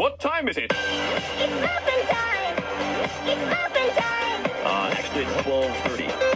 What time is it? It's muffin time! It's muffin time! Ah, uh, actually, it's 12.30.